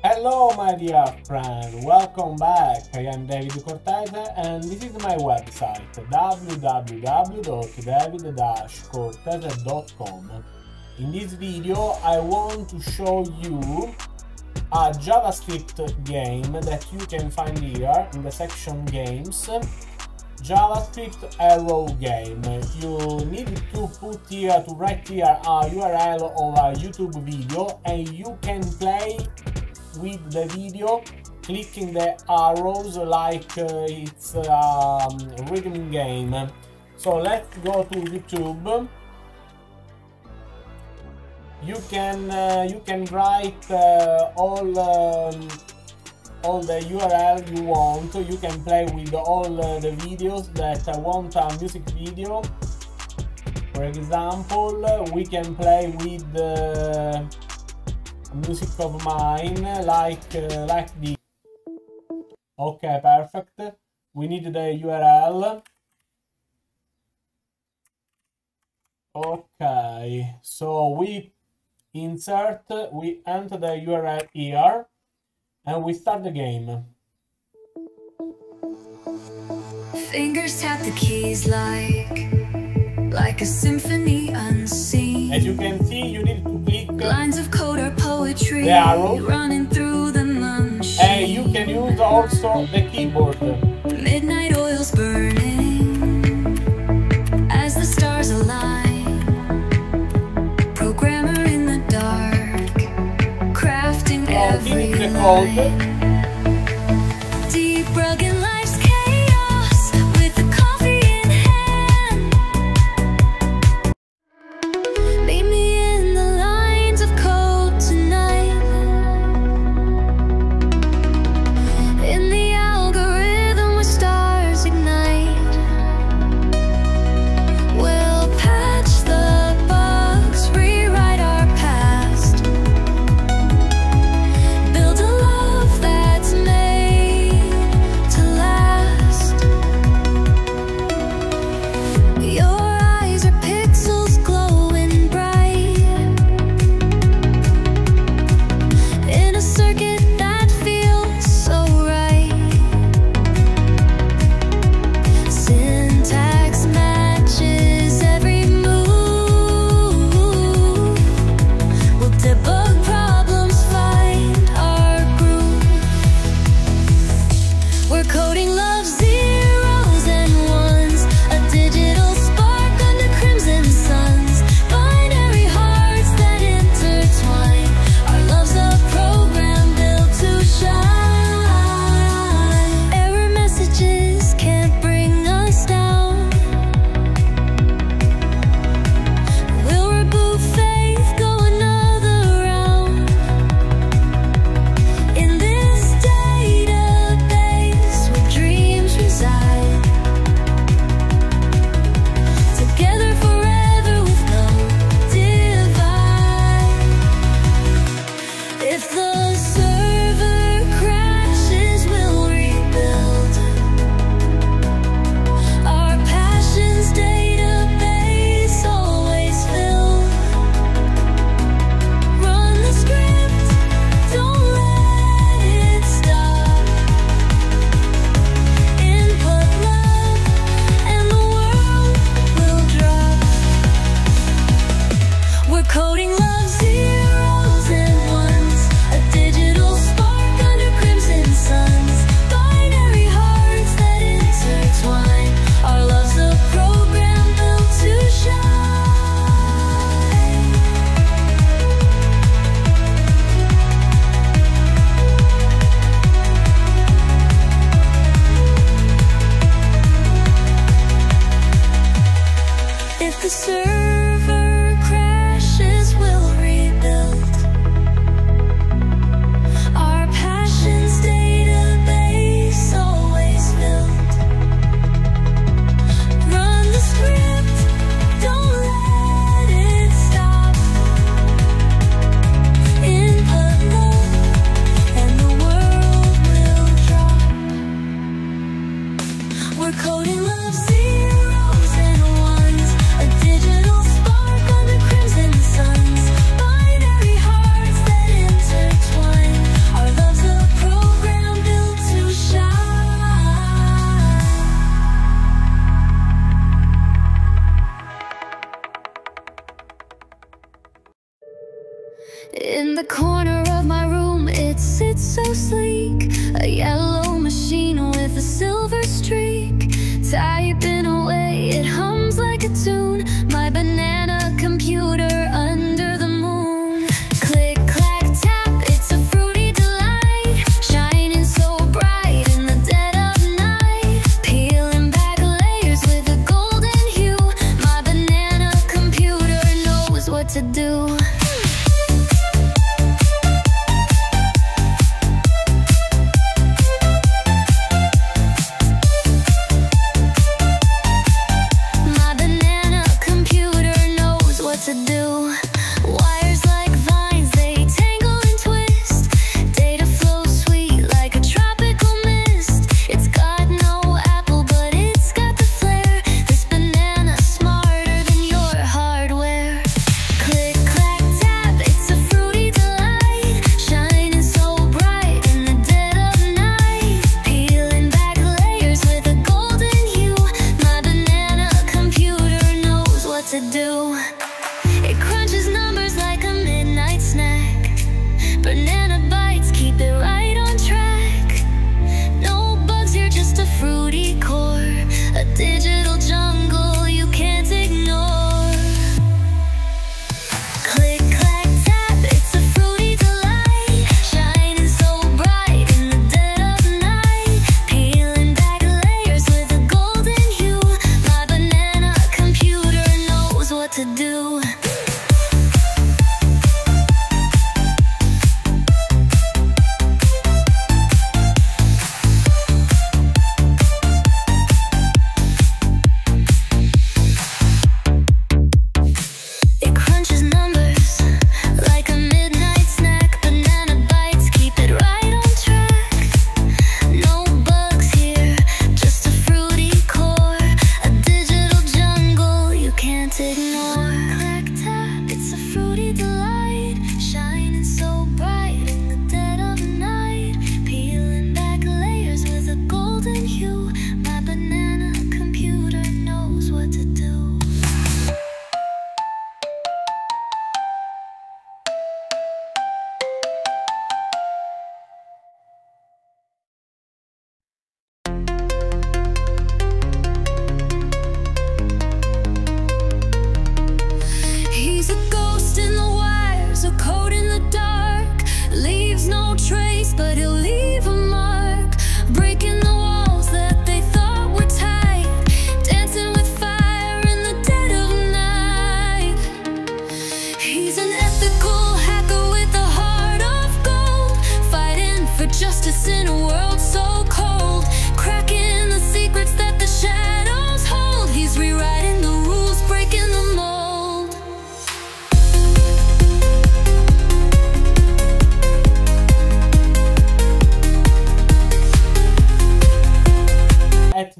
Hello my dear friend, welcome back. I am David Cortese and this is my website www.david-cortese.com. In this video I want to show you a JavaScript game that you can find here in the section games JavaScript arrow game. You need to put here to write here a URL of a YouTube video and you can play with the video clicking the arrows like uh, it's a um, rhythm game. So let's go to YouTube. You can uh, you can write uh, all um, all the URL you want. You can play with all uh, the videos that want a music video. For example, we can play with uh, music of mine like uh, like the okay perfect. We need the url okay so we insert we enter the url here and we start the game. Fingers tap the keys like like a symphony the arrow running through the machine. and you can use also the keyboard. Midnight oils burning as the stars align. Programmer in the dark crafting oh, every the line loves you. In the corner of my room, it sits so sleek. A yellow machine with a silver streak. Typing away, it hums like a tune. My banana computer under the moon. Click, clack, tap, it's a fruity delight. Shining so bright in the dead of night. Peeling back layers with a golden hue. My banana computer knows what to do.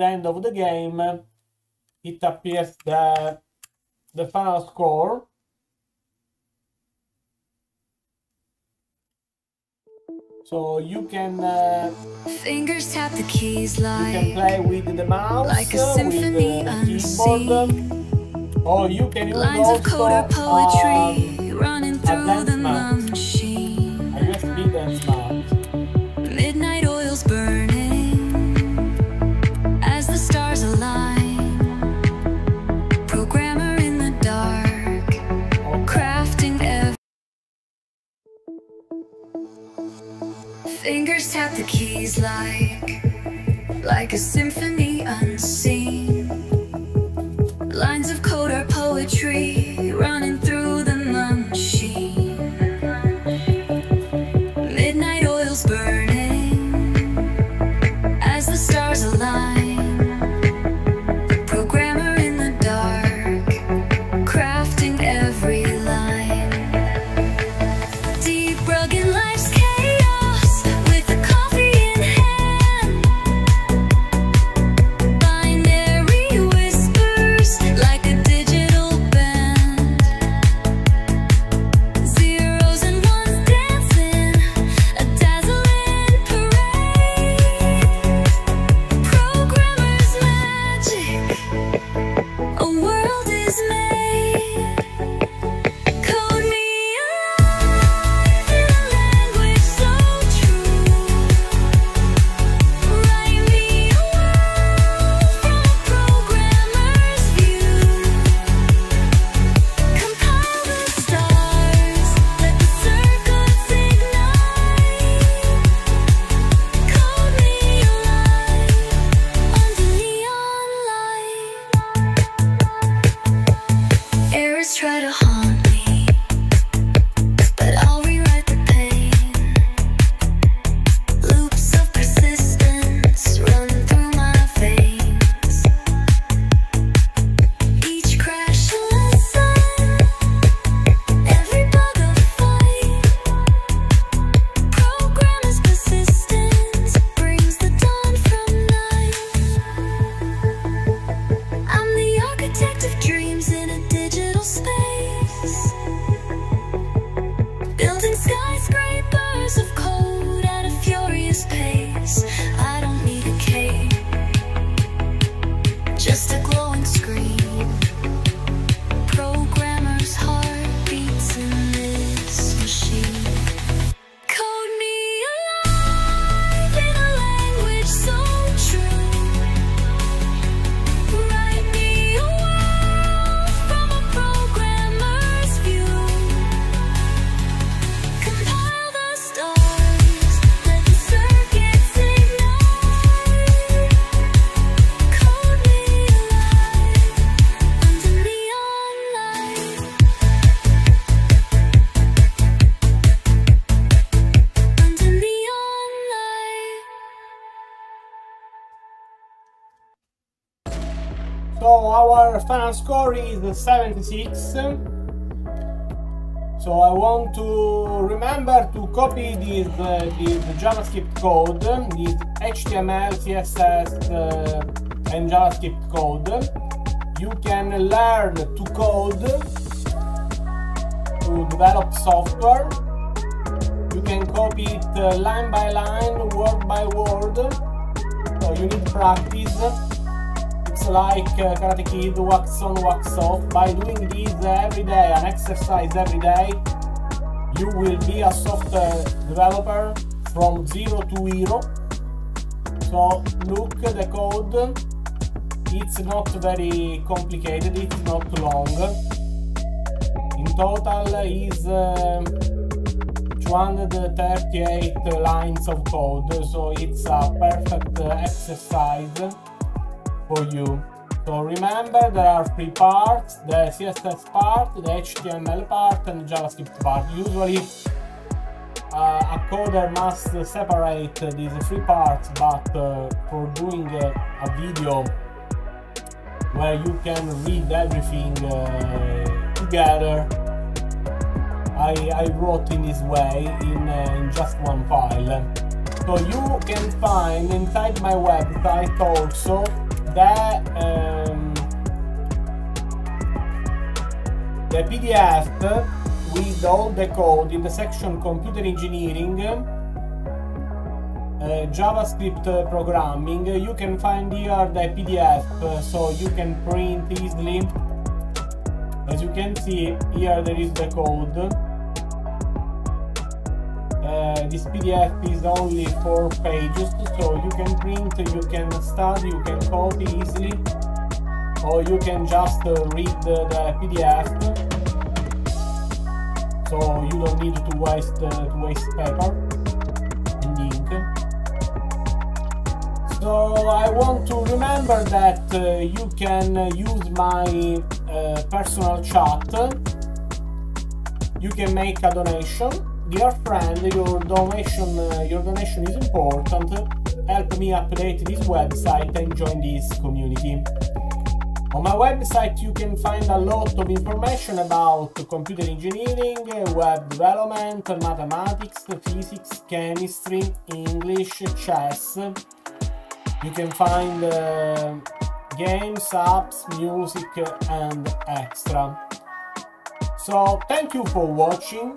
the end of the game, it appears the, the final score. So you can uh, fingers tap the keys like you can play with the mouse like a symphony with the or you can use lines also, of code or uh, poetry um, running through the machine. tapped the keys like, like a symphony. Final score is 76. So I want to remember to copy this, uh, this JavaScript code, this HTML, CSS uh, and JavaScript code. You can learn to code, to develop software. You can copy it uh, line by line, word by word. So you need practice. Like uh, Karate Kid, wax on, wax off. By doing this every day, an exercise every day, you will be a software developer from zero to hero. So look the code. It's not very complicated, it's not long. In total is uh, 238 lines of code, so it's a perfect uh, exercise for you. So remember there are three parts, the CSS part, the HTML part and the JavaScript part. Usually uh, a coder must separate these three parts, but uh, for doing a video where you can read everything uh, together, I, I, wrote in this way in, uh, in just one file. So you can find inside my website also the um, the PDF with all the code in the section computer engineering uh, JavaScript programming. You can find here the PDF uh, so you can print easily. As you can see here there is the code this PDF is only four pages, so you can print, you can study, you can copy easily, or you can just uh, read the, the, PDF. So you don't need to waste uh, to waste paper and ink. So I want to remember that uh, you can use my uh, personal chat. You can make a donation dear friend, your donation, uh, your donation is important. Help me update this website and join this community. On my website you can find a lot of information about computer engineering, web development, mathematics, physics, chemistry, English, chess. You can find uh, games, apps, music and extra. So thank you for watching.